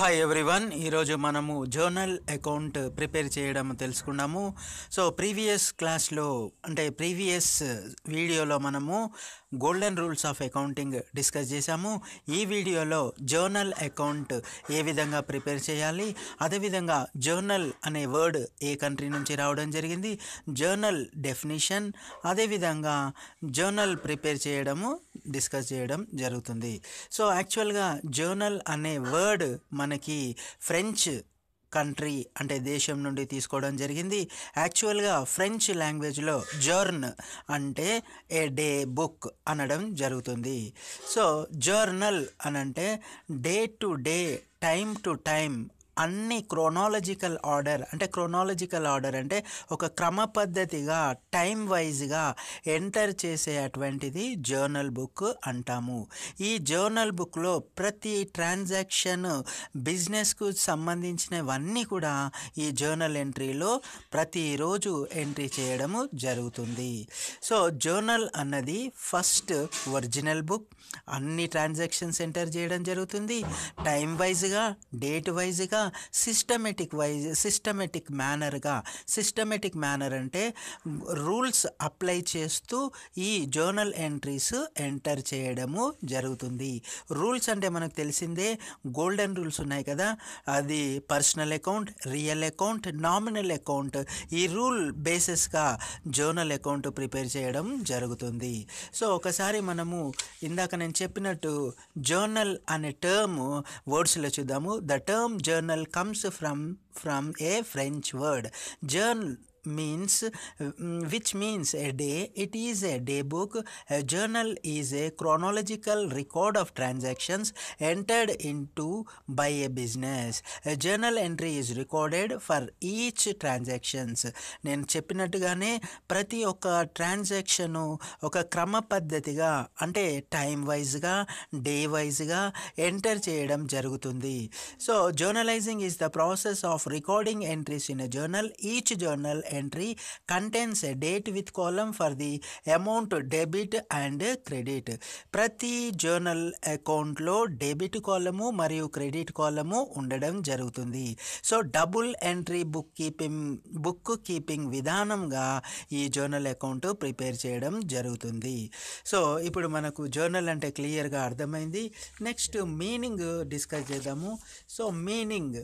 Hi everyone ఈరోజు మనము journal account prepare చేయడం తెలుసుకున్నాము. సో ప్రీవియస్ క్లాస్లో అంటే ప్రీవియస్ వీడియోలో మనము golden rules of accounting discuss చేశాము. ఈ వీడియోలో జర్నల్ అకౌంట్ ఏ విధంగా ప్రిపేర్ చేయాలి అదేవిధంగా జర్నల్ అనే వర్డ్ ఏ కంట్రీ నుంచి రావడం జరిగింది జర్నల్ డెఫినిషన్ అదేవిధంగా జర్నల్ ప్రిపేర్ చేయడము డిస్కస్ చేయడం జరుగుతుంది. సో యాక్చువల్గా జర్నల్ అనే వర్డ్ మనకి ఫ్రెంచ్ కంట్రీ అంటే దేశం నుండి తీసుకోవడం జరిగింది. యాక్చువల్గా ఫ్రెంచ్ లాంగ్వేజ్లో జర్న్ అంటే ఏ డే బుక్ అనడం జరుగుతుంది. సో జర్నల్ అనంటే day to day time to time అన్ని క్రోనాలజికల్ ఆర్డర్ అంటే క్రోనాలజికల్ ఆర్డర్ అంటే ఒక క్రమ పద్ధతిగా టైం వైజ్గా ఎంటర్ చేసే అటువంటిది జర్నల్ బుక్ అంటాము. ఈ జర్నల్ బుక్లో ప్రతి ట్రాన్సాక్షన్ బిజినెస్కు సంబంధించినవన్నీ కూడా ఈ జర్నల్ ఎంట్రీలో ప్రతిరోజు ఎంట్రీ చేయడము జరుగుతుంది. సో జర్నల్ అన్నది ఫస్ట్ ఒరిజినల్ బుక్ అన్ని ట్రాన్సాక్షన్స్ ఎంటర్ చేయడం జరుగుతుంది. టైం వైజ్గా డేట్ వైజ్గా సిస్టమేటిక్ వైజ్ సిస్టమేటిక్ మేనర్గా సిస్టమేటిక్ మేనర్ అంటే రూల్స్ అప్లై చేస్తూ ఈ జర్నల్ ఎంట్రీస్ ఎంటర్ చేయడము జరుగుతుంది. రూల్స్ అంటే మనకు తెలిసిందే గోల్డెన్ రూల్స్ ఉన్నాయి కదా అది personal account real account nominal account ఈ రూల్ బేసిస్గా జర్నల్ అకౌంట్ ప్రిపేర్ చేయడం జరుగుతుంది. సో ఒకసారి మనము ఇందాక నేను చెప్పినట్టు జర్నల్ అనే టర్మ్ వర్డ్స్లో చూద్దాము. The term journal comes from from a French word journal means which means a day it is a day book a journal is a chronological record of transactions entered into by a business a journal entry is recorded for each transactions నేను చెప్పినట్టుగానే ప్రతి ఒక్క transaction ఒక క్రమ పద్ధతిగా అంటే time వైజ్గా day వైజ్గా ఎంటర్ చేయడం జరుగుతుంది so journalising is the process of recording entries in a journal each journal entry contains a date with column for the amount debit and credit. ప్రతి జర్నల్ అకౌంట్లో డెబిట్ కాలము మరియు క్రెడిట్ కాలము ఉండడం జరుగుతుంది. So double entry bookkeeping bookkeeping విధానంగా ఈ journal account prepare చేయడం జరుగుతుంది. సో ఇప్పుడు మనకు జర్నల్ అంటే క్లియర్గా అర్థమైంది. నెక్స్ట్ మీనింగ్ డిస్కస్ చేద్దాము. So meaning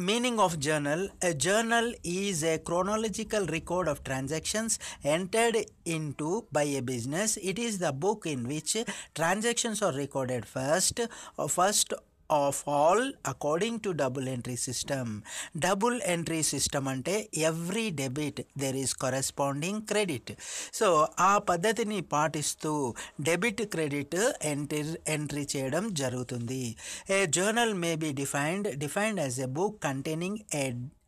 meaning of journal. A journal is a chronological record of transactions entered into by a business. It is the book in which transactions are recorded first or first of all according to double entry system. Double entry system అంటే every debit there is corresponding credit so ఆ పద్ధతిని పాటిస్తూ debit credit entry entry చేయడం జరుగుతుంది. A journal may be defined defined as a book containing a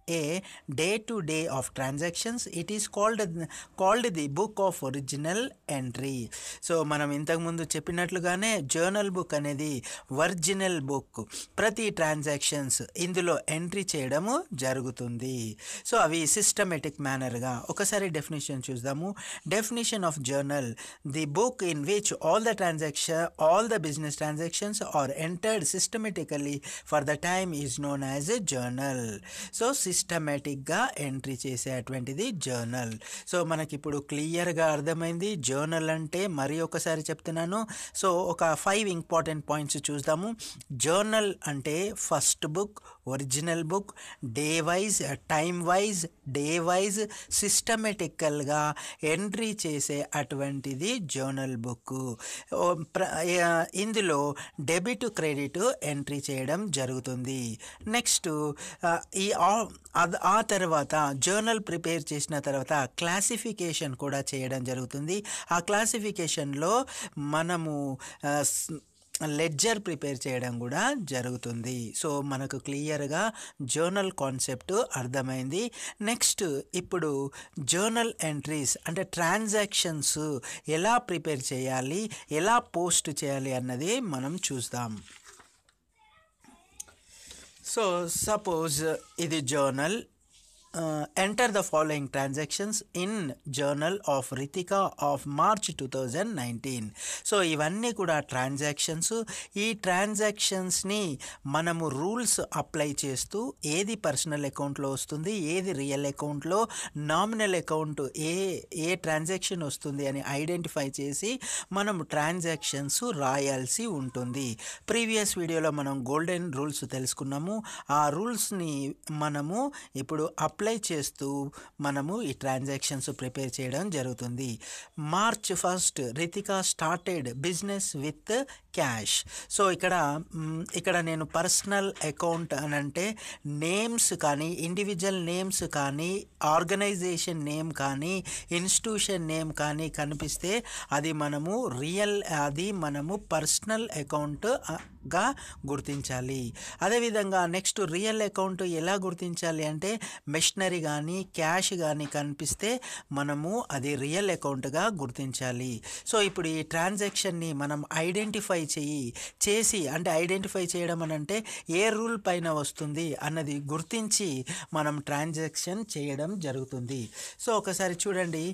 a day to day of transactions it is called called the book of original entry so మనం ఇంతకుముందు చెప్పినట్లుగానే journal book అనేది original book ప్రతి transactions ఇందులో entry చేయడము జరుగుతుంది. So అవి systematic మేనర్గా ఒకసారి డెఫినేషన్ చూద్దాము. Definition of journal the book in which all the transaction all the business transactions are entered systematically for the time is known as a journal so సిస్టమేటిక్గా entry చేసేటువంటిది journal so మనకి ఇప్పుడు క్లియర్గా అర్థమైంది. Journal అంటే మరి ఒకసారి చెప్తున్నాను. సో ఒక ఫైవ్ ఇంపార్టెంట్ పాయింట్స్ చూద్దాము. జర్నల్ అంటే first book original book day wise time wise day wise సిస్టమేటికల్గా entry చేసే అటువంటిది జర్నల్ బుక్ ఇందులో డెబిట్ క్రెడిట్ ఎంట్రీ చేయడం జరుగుతుంది. నెక్స్ట్ ఈ ఆ తర్వాత జర్నల్ ప్రిపేర్ చేసిన తర్వాత క్లాసిఫికేషన్ కూడా చేయడం జరుగుతుంది. ఆ క్లాసిఫికేషన్లో మనము లెడ్జర్ ప్రిపేర్ చేయడం కూడా జరుగుతుంది. సో మనకు క్లియర్గా జర్నల్ కాన్సెప్ట్ అర్థమైంది. నెక్స్ట్ ఇప్పుడు జర్నల్ ఎంట్రీస్ అంటే ట్రాన్సాక్షన్స్ ఎలా ప్రిపేర్ చేయాలి ఎలా పోస్ట్ చేయాలి అన్నది మనం చూద్దాం సో సపోజ్ ఇది journal enter the following transactions in journal of Ritika of March two thousand nineteen so ఇవన్నీ కూడా ట్రాన్సాక్షన్స్ ఈ ట్రాన్సాక్షన్స్ని మనము రూల్స్ అప్లై చేస్తూ ఏది పర్సనల్ అకౌంట్లో వస్తుంది ఏది రియల్ అకౌంట్లో నామినల్ అకౌంట్ ఏ ఏ ట్రాన్సాక్షన్ వస్తుంది అని ఐడెంటిఫై చేసి మనం ట్రాన్సాక్షన్స్ రాయాల్సి ఉంటుంది. ప్రీవియస్ వీడియోలో మనం గోల్డెన్ రూల్స్ తెలుసుకున్నాము. ఆ రూల్స్ని మనము ఇప్పుడు అప్లై అప్లై చేస్తూ మనము ఈ ట్రాన్సాక్షన్స్ ప్రిపేర్ చేయడం జరుగుతుంది. March first Ritika started business with cash so ఇక్కడ ఇక్కడ నేను పర్సనల్ అకౌంట్ అని అంటే నేమ్స్ కానీ ఇండివిజువల్ నేమ్స్ కానీ ఆర్గనైజేషన్ నేమ్ కానీ ఇన్స్టిట్యూషన్ నేమ్ కానీ కనిపిస్తే అది మనము రియల్ అది మనము పర్సనల్ అకౌంట్ గా గుర్తించాలి. అదేవిధంగా నెక్స్ట్ రియల్ అకౌంట్ ఎలా గుర్తించాలి అంటే మెషినరీ కానీ క్యాష్ కానీ కనిపిస్తే మనము అది రియల్ అకౌంట్గా గుర్తించాలి. సో ఇప్పుడు ఈ ట్రాన్సాక్షన్ని మనం ఐడెంటిఫై చేయి చేసి అంటే ఐడెంటిఫై చేయడం అని అంటే ఏ రూల్ పైన వస్తుంది అన్నది గుర్తించి మనం ట్రాన్సాక్షన్ చేయడం జరుగుతుంది. సో ఒకసారి చూడండి.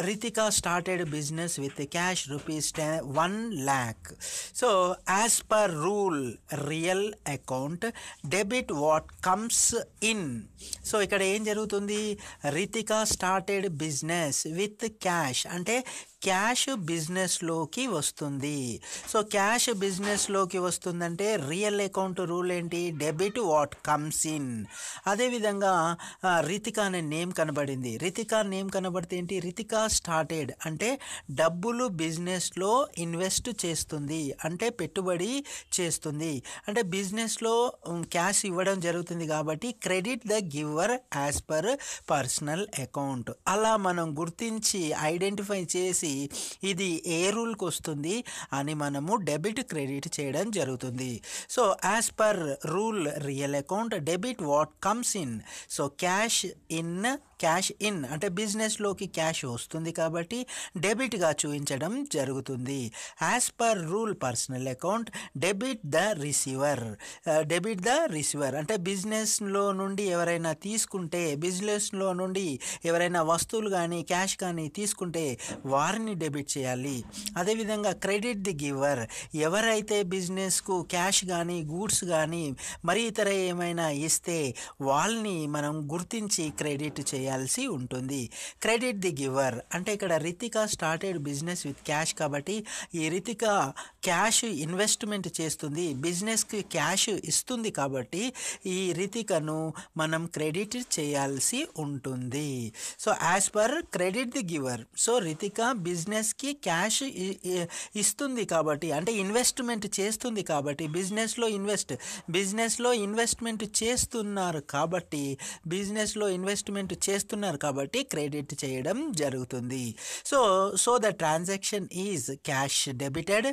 Ritika started business with cash rupees one lakh so as per rule real account debit what comes in so ఇక్కడ ఏం జరుగుతుంది? Ritika started business with cash అంటే క్యాష్ బిజినెస్లోకి వస్తుంది. సో క్యాష్ బిజినెస్లోకి వస్తుందంటే రియల్ అకౌంట్ రూల్ ఏంటి? Debit what comes in. అదేవిధంగా రితిక రితికా అనే నేమ్ కనబడింది. రితికా నేమ్ కనబడితే ఏంటి? రితికా స్టార్టెడ్. అంటే డబ్బులు బిజినెస్లో ఇన్వెస్ట్ చేస్తుంది. అంటే పెట్టుబడి చేస్తుంది. అంటే బిజినెస్లో క్యాష్ ఇవ్వడం జరుగుతుంది కాబట్టి credit the giver as per personal account. అలా మనం గుర్తించి ఐడెంటిఫై చేసి ఇది ఏ రూల్కి వస్తుంది అని మనము డెబిట్ క్రెడిట్ చేయడం జరుగుతుంది. So as per rule real account debit what comes in so cash in cash in అంటే బిజినెస్లోకి క్యాష్ వస్తుంది కాబట్టి డెబిట్గా చూపించడం జరుగుతుంది. As per rule personal account debit the receiver debit the receiver అంటే బిజినెస్లో నుండి ఎవరైనా తీసుకుంటే బిజినెస్లో నుండి ఎవరైనా వస్తువులు కానీ క్యాష్ కానీ తీసుకుంటే వారిని డెబిట్ చేయాలి. అదేవిధంగా క్రెడిట్ ది గివర్ ఎవరైతే బిజినెస్కు క్యాష్ కానీ గూడ్స్ కానీ మరి ఇతర ఏమైనా ఇస్తే వాళ్ళని మనం గుర్తించి క్రెడిట్ చేయాలి. చేయాల్సి ఉంటుంది. క్రెడిట్ ది గివర్ అంటే ఇక్కడ Ritika started business with cash కాబట్టి ఈ రితిక క్యాష్ ఇన్వెస్ట్మెంట్ చేస్తుంది బిజినెస్కి క్యాష్ ఇస్తుంది కాబట్టి ఈ రితికను మనం క్రెడిట్ చేయాల్సి ఉంటుంది. So as per credit the giver. So Ritika బిజినెస్కి క్యాష్ ఇస్తుంది కాబట్టి అంటే ఇన్వెస్ట్మెంట్ చేస్తుంది కాబట్టి బిజినెస్లో ఇన్వెస్ట్ బిజినెస్లో ఇన్వెస్ట్మెంట్ చేస్తున్నారు కాబట్టి బిజినెస్లో ఇన్వెస్ట్మెంట్ చేస్తున్నారు కాబట్టి క్రెడిట్ చేయడం జరుగుతుంది. So so the transaction is cash debited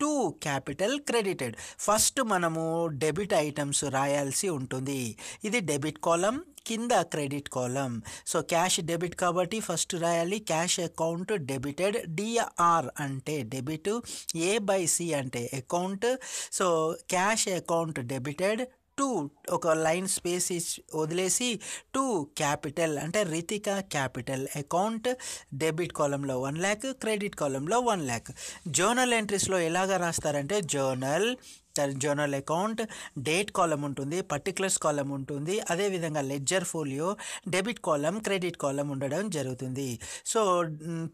to capital credited. First మనము డెబిట్ ఐటమ్స్ రాయాల్సి ఉంటుంది. ఇది డెబిట్ కాలం కింద credit column so cash debit కాబట్టి ఫస్ట్ రాయాలి. క్యాష్ అకౌంట్ డెబిటెడ్ డిఆర్ అంటే డెబిట్ ఏ బై సి అంటే account. So cash account debited to ఒక లైన్ స్పేస్ వదిలేసి టు క్యాపిటల్ అంటే రితిక క్యాపిటల్ అకౌంట్ డెబిట్ కాలంలో వన్ ల్యాక్ క్రెడిట్ కాలంలో వన్ ల్యాక్. జర్నల్ ఎంట్రీస్లో ఎలాగ రాస్తారంటే journal journal account date column ఉంటుంది పర్టికులర్స్ కాలం ఉంటుంది అదేవిధంగా ledger folio debit column credit column ఉండడం జరుగుతుంది. So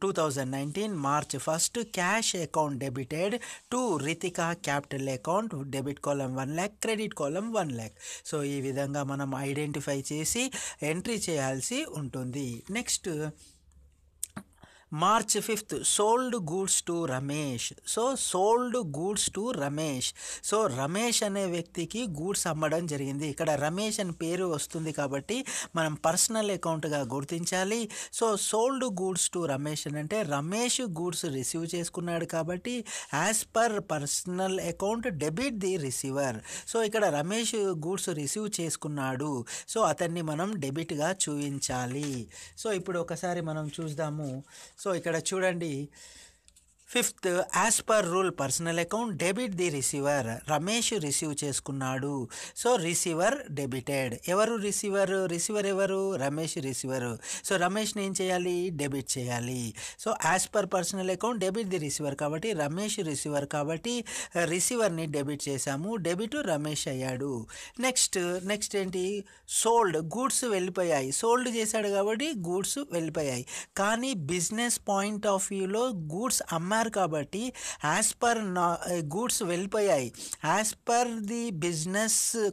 two thousand nineteen March first cash account debited to Ritika capital account debit column one lakh credit column one lakh so ఈ విధంగా మనం identify చేసి entry చేయాల్సి ఉంటుంది. Next March fifth sold goods to Ramesh. So sold goods to Ramesh. So Ramesh అనే వ్యక్తికి goods అమ్మడం జరిగింది. ఇక్కడ రమేష్ అని పేరు వస్తుంది కాబట్టి మనం పర్సనల్ అకౌంట్గా గుర్తించాలి. So sold goods to Ramesh అని అంటే రమేష్ గూడ్స్ రిసీవ్ చేసుకున్నాడు కాబట్టి as per personal account debit the receiver. So ఇక్కడ రమేష్ గూడ్స్ రిసీవ్ చేసుకున్నాడు. సో అతన్ని మనం డెబిట్గా చూపించాలి. సో ఇప్పుడు ఒకసారి మనం చూద్దాము. సో ఇక్కడ చూడండి fifth as per rule personal account debit the receiver Ramesh receive చేసుకున్నాడు. సో రిసీవర్ డెబిటెడ్ ఎవరు రిసీవర్ రిసీవర్ ఎవరు? రమేష్ రిసీవర్ సో రమేష్ని ఏం చేయాలి? డెబిట్ చేయాలి. So as per personal account debit the receiver కాబట్టి రమేష్ రిసీవర్ కాబట్టి రిసీవర్ని డెబిట్ చేశాము. డెబిట్ రమేష్ అయ్యాడు. నెక్స్ట్ నెక్స్ట్ ఏంటి? సోల్డ్ గూడ్స్ వెళ్ళిపోయాయి. సోల్డ్ చేశాడు కాబట్టి గూడ్స్ వెళ్ళిపోయాయి. కానీ బిజినెస్ పాయింట్ ఆఫ్ వ్యూలో గూడ్స్ అమ్మారు కాబట్టి యాజ్ పర్ నా eh, గూడ్స్ వెళ్ళిపోయాయి. As per the business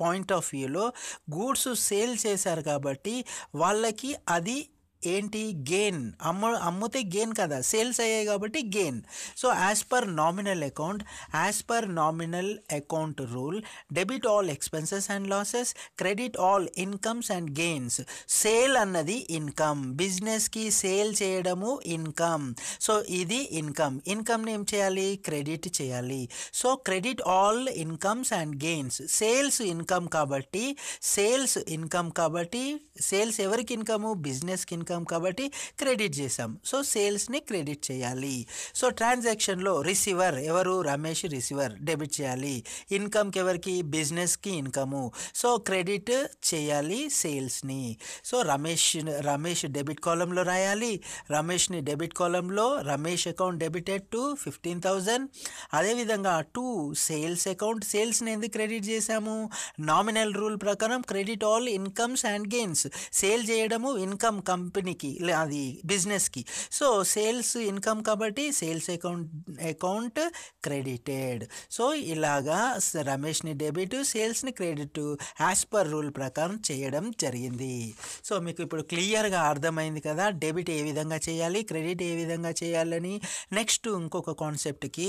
point of వ్యూలో గూడ్స్ సేల్ చేశారు కాబట్టి వాళ్ళకి అది ఏంటి గెయిన్ అమ్ము అమ్మితే గెయిన్ కదా. సేల్స్ అయ్యాయి కాబట్టి gain so as per nominal account as per nominal account rule debit all expenses and losses credit all incomes and gains sale అన్నది ఇన్కమ్ బిజినెస్కి సేల్ చేయడము ఇన్కమ్ సో ఇది ఇన్కమ్ ఇన్కమ్ని ఏం చేయాలి? క్రెడిట్ చేయాలి. So credit all incomes and gains sales income కాబట్టి sales income కాబట్టి సేల్స్ ఎవరికి ఇన్కము బిజినెస్కి ఇన్కమ్ కాబట్టి క్రెడిట్ చేసాం సో సేల్స్ని క్రెడిట్ చేయాలి. సో ట్రాన్సాక్షన్లో రిసీవర్ ఎవరు? రమేష్ రిసీవర్ డెబిట్ చేయాలి. ఇన్కమ్కి ఎవరికి? బిజినెస్కి ఇన్కము. సో క్రెడిట్ చేయాలి సేల్స్ని. సో రమేష్ రమేష్ డెబిట్ కాలంలో రాయాలి. రమేష్ని డెబిట్ కాలంలో Ramesh account debited to fifteen thousand. అదేవిధంగా టూ సేల్స్ అకౌంట్ సేల్స్ని ఎందుకు క్రెడిట్ చేశాము? నామినల్ రూల్ ప్రకారం credit all incomes and gains sale చేయడము ఇన్కమ్ కంపెనీ కంపెనీకి అది బిజినెస్కి సో సేల్స్ ఇన్కమ్ కాబట్టి sales account account credited so ఇలాగా రమేష్ని డెబిట్ సేల్స్ని క్రెడిట్ యాజ్ పర్ రూల్ ప్రకారం చేయడం జరిగింది. సో మీకు ఇప్పుడు క్లియర్గా అర్థమైంది కదా డెబిట్ ఏ విధంగా చేయాలి క్రెడిట్ ఏ విధంగా చేయాలని. నెక్స్ట్ ఇంకొక కాన్సెప్ట్కి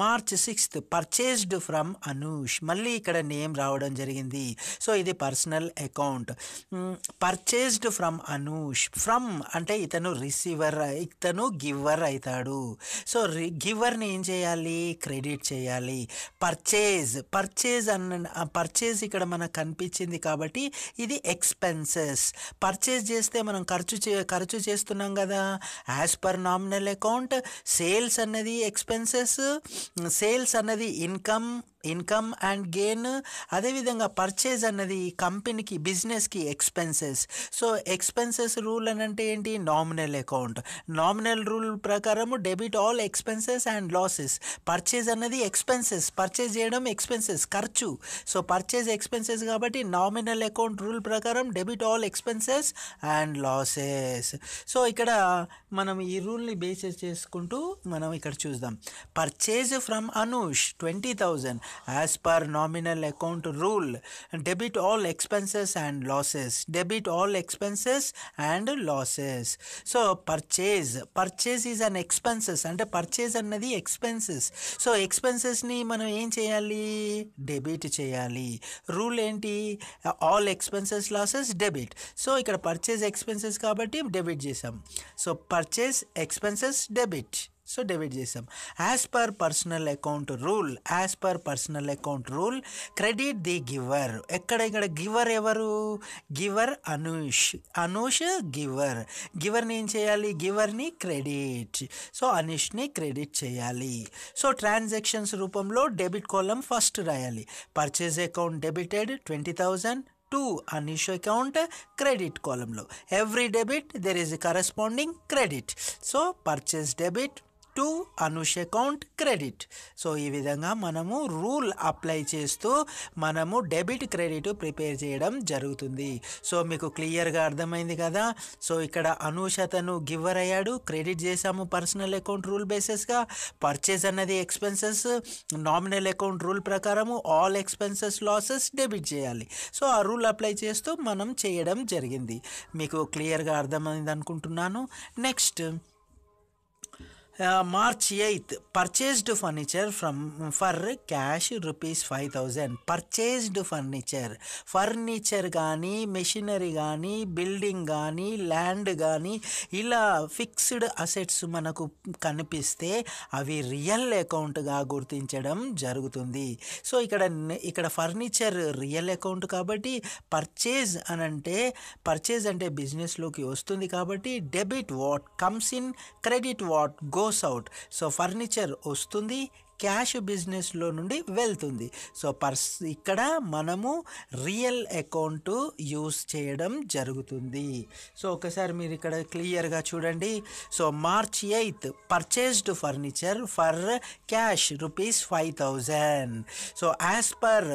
March sixth purchased from Anush మళ్ళీ ఇక్కడ నేమ్ రావడం జరిగింది. సో ఇది personal account purchased from Anush from అంటే ఇతను రిసీవర్ ఇతను గివర్ అవుతాడు సో గివర్ని ఏం చేయాలి? క్రెడిట్ చేయాలి. పర్చేజ్ పర్చేజ్ అన్న పర్చేజ్ ఇక్కడ మనకు కనిపించింది కాబట్టి ఇది ఎక్స్పెన్సెస్ పర్చేజ్ చేస్తే మనం ఖర్చు చే ఖర్చు చేస్తున్నాం కదా. As per nominal account sales అన్నది ఎక్స్పెన్సెస్ సేల్స్ అన్నది ఇన్కమ్ ఇన్కమ్ అండ్ గెయిన్ అదేవిధంగా పర్చేజ్ అన్నది కంపెనీకి బిజినెస్కి ఎక్స్పెన్సెస్. సో ఎక్స్పెన్సెస్ రూల్ అని అంటే ఏంటి? Nominal account. నామినల్ రూల్ ప్రకారము debit all expenses and losses. Purchase అన్నది ఎక్స్పెన్సెస్. పర్చేజ్ చేయడం ఎక్స్పెన్సెస్. ఖర్చు. సో పర్చేజ్ ఎక్స్పెన్సెస్ కాబట్టి నామినల్ అకౌంట్ రూల్ ప్రకారం debit all expenses and losses. So ఇక్కడ మనం ఈ రూల్ని బేసెస్ చేసుకుంటూ మనం ఇక్కడ చూద్దాం. Purchase from Anush twenty thousand. As per nominal account rule debit all expenses and losses debit all expenses and losses so purchase purchase is an expenses అంటే purchase అన్నది ఎక్స్పెన్సెస్ సో ఎక్స్పెన్సెస్ని మనం ఏం చేయాలి? డెబిట్ చేయాలి. రూల్ ఏంటి? All expenses losses debit so ఇక్కడ purchase expenses కాబట్టి డెబిట్ చేసాం so purchase expenses debit so debit చేసాం as per personal account rule as per personal account rule credit the giver ఎక్కడ ఇక్కడ గివర్ ఎవరు? గివర్ అనూష్ అనూష్ గివర్ గివర్ని ఏం చేయాలి? గివర్ని క్రెడిట్ సో అనూష్ని క్రెడిట్ చేయాలి. సో ట్రాన్సాక్షన్స్ రూపంలో డెబిట్ కాలం ఫస్ట్ రాయాలి. Purchase account debited twenty thousand to Anish account credit కాలంలో every debit there is corresponding credit so purchase debit to Anush account credit. So ఈ విధంగా మనము రూల్ అప్లై చేస్తూ మనము డెబిట్ క్రెడిట్ ప్రిపేర్ చేయడం జరుగుతుంది. సో మీకు క్లియర్గా అర్థమైంది కదా? సో ఇక్కడ అనూష్ అతను గివర్ అయ్యాడు. క్రెడిట్ చేశాము పర్సనల్ అకౌంట్ రూల్ బేసిస్గా. పర్చేజ్ అన్నది ఎక్స్పెన్సెస్. నామినల్ అకౌంట్ రూల్ ప్రకారము ఆల్ ఎక్స్పెన్సెస్ లాసెస్ డెబిట్ చేయాలి. సో ఆ రూల్ అప్లై చేస్తూ మనం చేయడం జరిగింది. మీకు క్లియర్గా అర్థమైంది అనుకుంటున్నాను next March eighth purchased furniture from for cash rupees five thousand purchased furniture furniture కానీ మెషినరీ కానీ బిల్డింగ్ కానీ ల్యాండ్ కానీ ఇలా ఫిక్స్డ్ అసెట్స్ మనకు కనిపిస్తే అవి రియల్ అకౌంట్గా గుర్తించడం జరుగుతుంది. సో ఇక్కడ ఇక్కడ ఫర్నిచర్ రియల్ అకౌంట్ కాబట్టి పర్చేజ్ అని అంటే పర్చేజ్ అంటే బిజినెస్లోకి వస్తుంది కాబట్టి debit what comes in credit what go goes out so furniture వస్తుంది క్యాష్ బిజినెస్లో నుండి వెళ్తుంది. సో పర్స్ ఇక్కడ మనము రియల్ అకౌంట్ యూస్ చేయడం జరుగుతుంది. సో ఒకసారి మీరు ఇక్కడ క్లియర్గా చూడండి. So March eighth purchased furniture for cash rupees five thousand. So as per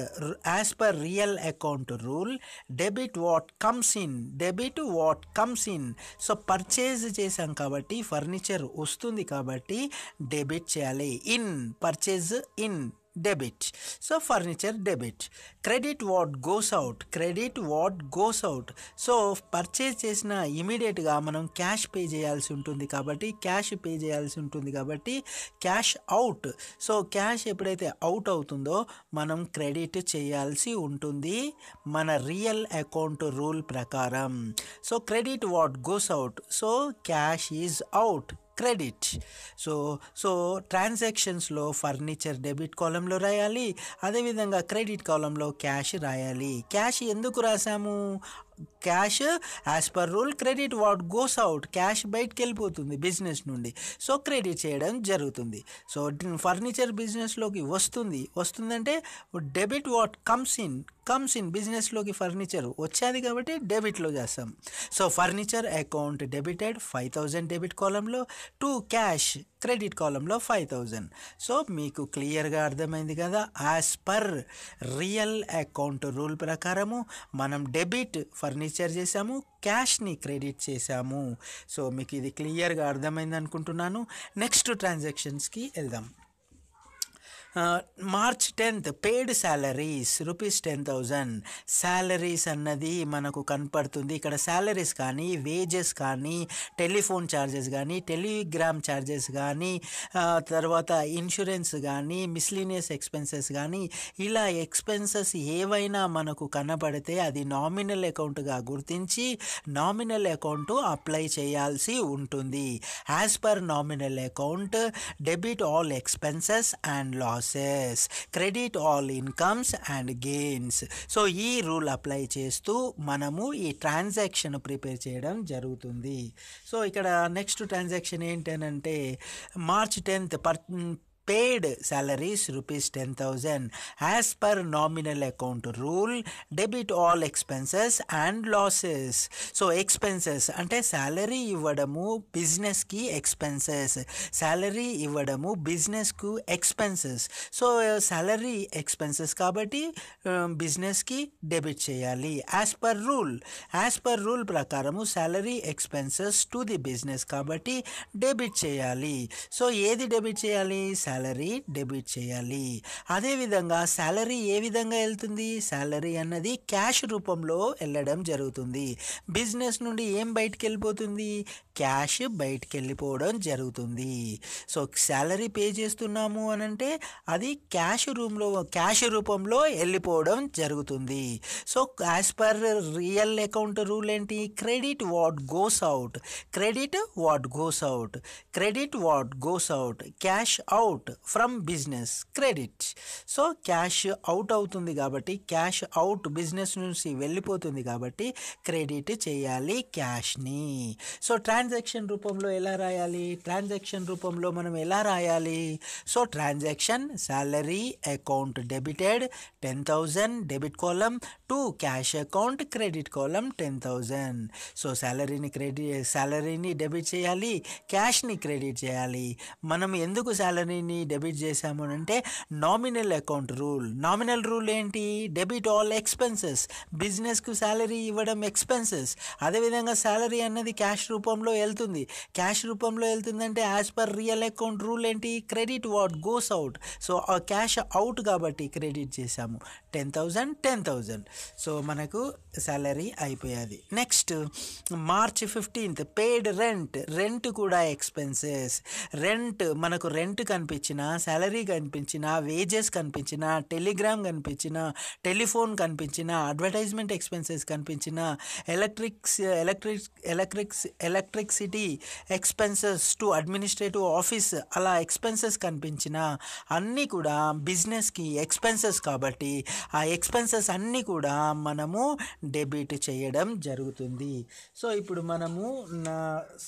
as per real account rule debit what comes in debit what comes in. So purchase చేసాం కాబట్టి furniture వస్తుంది కాబట్టి డెబిట్ చేయాలి. In per purchase in debit so furniture debit credit what goes out credit what goes out so purchase చేసిన ఇమీడియట్గా మనం cash pay చేయాల్సి ఉంటుంది కాబట్టి క్యాష్ పే చేయాల్సి ఉంటుంది కాబట్టి క్యాష్ అవుట్ సో క్యాష్ ఎప్పుడైతే అవుట్ అవుతుందో మనం క్రెడిట్ చేయాల్సి ఉంటుంది మన రియల్ అకౌంట్ రూల్ ప్రకారం. So credit what goes out so cash is out credit. So so ట్రాన్సాక్షన్స్లో furniture debit కాలంలో రాయాలి అదేవిధంగా క్రెడిట్ కాలంలో క్యాష్ రాయాలి. క్యాష్ ఎందుకు రాసాము? Cash as per rule credit what goes out cash బయటకు వెళ్ళిపోతుంది బిజినెస్ నుండి. సో క్రెడిట్ చేయడం జరుగుతుంది. సో ఫర్నిచర్ బిజినెస్లోకి వస్తుంది. వస్తుందంటే debit what comes in comes in బిజినెస్లోకి furniture వచ్చేది కాబట్టి డెబిట్లో చేస్తాం. So furniture account debited five thousand debit కాలంలో టూ క్యాష్ క్రెడిట్ కాలంలో ఫైవ్ థౌజండ్ సో మీకు క్లియర్గా అర్థమైంది కదా? As per real account rule ప్రకారము మనం డెబిట్ ఫర్నిచర్ చేసాము క్యాష్ని క్రెడిట్ చేసాము సో మీకు ఇది క్లియర్గా అర్థమైంది అనుకుంటున్నాను. నెక్స్ట్ ట్రాన్సాక్షన్స్కి వెళ్దాం. March tenth paid salaries rupees ten thousand salaries అన్నది మనకు కనపడుతుంది. ఇక్కడ శాలరీస్ కానీ వేజెస్ కానీ టెలిఫోన్ ఛార్జెస్ కానీ టెలిగ్రామ్ ఛార్జెస్ కానీ తర్వాత ఇన్సూరెన్స్ కానీ మిస్లీనియస్ ఎక్స్పెన్సెస్ కానీ ఇలా ఎక్స్పెన్సెస్ ఏవైనా మనకు కనపడితే అది నామినల్ అకౌంట్గా గుర్తించి నామినల్ అకౌంట్ అప్లై చేయాల్సి ఉంటుంది. As per nominal account debit all expenses and loss losses credit all incomes and gains so ఈ రూల్ అప్లై చేస్తూ మనము ఈ ట్రాన్సాక్షన్ ప్రిపేర్ చేయడం జరుగుతుంది. సో ఇక్కడ నెక్స్ట్ ట్రాన్సాక్షన్ ఏంటనంటే March tenth per paid salaries rupees 10000 as per nominal account rule debit all expenses and losses. So expenses అంటే salary ఇవ్వడము బిజినెస్కి ఎక్స్పెన్సెస్ శాలరీ ఇవ్వడము బిజినెస్కు ఎక్స్పెన్సెస్ సో శాలరీ ఎక్స్పెన్సెస్ కాబట్టి um, బిజినెస్కి డెబిట్ చేయాలి. As per rule as per rule ప్రకారము salary expenses to the business కాబట్టి డెబిట్ చేయాలి. సో ఏది డెబిట్ చేయాలి? శాలరీ శాలరీ డెబిట్ చేయాలి. అదేవిధంగా శాలరీ ఏ విధంగా వెళ్తుంది? శాలరీ అన్నది క్యాష్ రూపంలో వెళ్ళడం జరుగుతుంది. బిజినెస్ నుండి ఏం బయటికి వెళ్ళిపోతుంది క్యాష్ బయటికి వెళ్ళిపోవడం జరుగుతుంది. సో శాలరీ పే చేస్తున్నాము అని అంటే అది క్యాష్ రూమ్లో క్యాష్ రూపంలో వెళ్ళిపోవడం జరుగుతుంది. So as per real account rule ఏంటి? Credit what goes out. Credit what goes out. Credit what goes out. Cash out. From business credit. So cash out అవుతుంది కాబట్టి క్యాష్ అవుట్ బిజినెస్ నుంచి వెళ్ళిపోతుంది కాబట్టి క్రెడిట్ చేయాలి క్యాష్ని. సో ట్రాన్సాక్షన్ రూపంలో ఎలా రాయాలి? ట్రాన్సాక్షన్ రూపంలో మనం ఎలా రాయాలి? So transaction salary account debited ten thousand debit column to cash account credit column ten thousand. So శాలరీని క్రెడిట్ శాలరీని డెబిట్ చేయాలి క్యాష్ని క్రెడిట్ చేయాలి. మనం ఎందుకు శాలరీని డెబిట్ చేసాము అంటే nominal account rule nominal rule ఏంటి? డెబిట్ ఆల్ ఎక్స్పెన్సెస్ బిజినెస్కు శాలరీ ఇవ్వడం ఎక్స్పెన్సెస్ అదేవిధంగా శాలరీ అన్నది క్యాష్ రూపంలో వెళ్తుంది. క్యాష్ రూపంలో వెళ్తుందంటే as per real account rule ఏంటి? Credit what goes out so ఆ క్యాష్ అవుట్ కాబట్టి క్రెడిట్ చేసాము ten thousand ten thousand so మనకు శాలరీ అయిపోయేది. Next March fifteenth paid rent rent కూడా ఎక్స్పెన్సెస్ రెంట్ మనకు రెంట్ కనిపించింది. కనిపించినా శాలరీ కనిపించినా వేజెస్ కనిపించినా టెలిగ్రామ్ కనిపించినా టెలిఫోన్ కనిపించినా అడ్వర్టైజ్మెంట్ ఎక్స్పెన్సెస్ కనిపించినా electrics electric electrics electricity expenses to administrative office అలా ఎక్స్పెన్సెస్ కనిపించినా అన్నీ కూడా బిజినెస్కి ఎక్స్పెన్సెస్ కాబట్టి ఆ ఎక్స్పెన్సెస్ అన్నీ కూడా మనము డెబిట్ చేయడం జరుగుతుంది. సో ఇప్పుడు మనము నా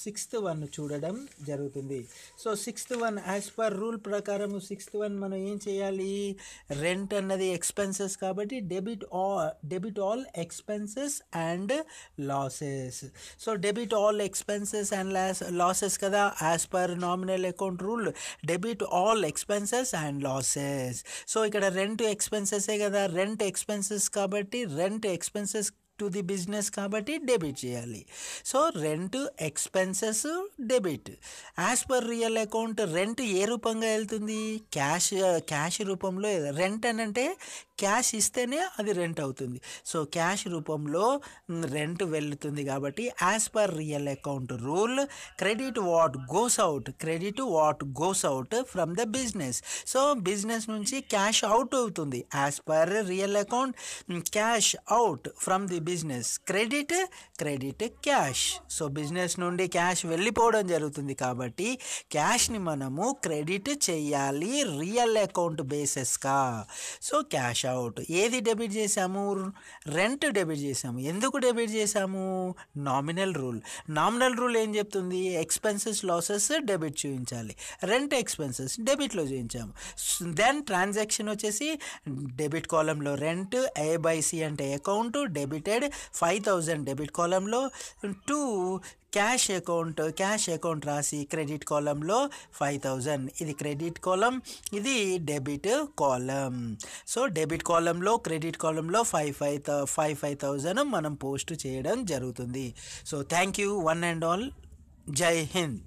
సిక్స్త్ వన్ చూడడం జరుగుతుంది. So sixth one as per rule ప్రకారం సిక్స్త్ వన్ మనం ఏం చేయాలి? రెంట్ అన్నది ఎక్స్పెన్సెస్ కాబట్టి debit all debit all expenses and losses. So debit all expenses and loss losses కదా? As per nominal account rule debit all expenses and losses. So ఇక్కడ rent ఎక్స్పెన్సెసే కదా? రెంట్ ఎక్స్పెన్సెస్ కాబట్టి rent expenses to the business కాబట్టి debit చేయాలి. So rent expenses debit. As per real account rent ఏ రూపంగా వెళ్తుంది? Cash cash రూపంలో rent అని అంటే క్యాష్ ఇస్తేనే అది రెంట్ అవుతుంది. సో క్యాష్ రూపంలో రెంట్ వెళ్తుంది కాబట్టి as per real account rule credit what goes out credit what goes out from the business. So business నుంచి క్యాష్ అవుట్ అవుతుంది. As per real account cash out from the business. Credit credit cash. So business నుండి cash వెళ్ళిపోవడం జరుగుతుంది కాబట్టి క్యాష్ని మనము credit చేయాలి real account బేసెస్గా. So cash out. ఏది డెబిట్ చేసాము రెంట్ డెబిట్ చేసాము ఎందుకు డెబిట్ చేసాము నామినల్ రూల్. నామినల్ రూల్ ఏం చెప్తుంది? ఎక్స్పెన్సెస్ లాసెస్ డెబిట్ చూపించాలి. రెంట్ ఎక్స్పెన్సెస్ డెబిట్లో చూపించాము. దెన్ ట్రాన్సాక్షన్ వచ్చేసి డెబిట్ కాలంలో రెంట్ ఏ బై సి అంటే account debited five thousand debit కాలంలో to cash account cash account రాసి క్రెడిట్ కాలంలో ఫైవ్ థౌజండ్. ఇది క్రెడిట్ కాలం ఇది డెబిట్ కాలం. సో డెబిట్ కాలంలో క్రెడిట్ కాలంలో five five five five thousand మనం పోస్ట్ చేయడం జరుగుతుంది. So thank you one and all. జై హింద్.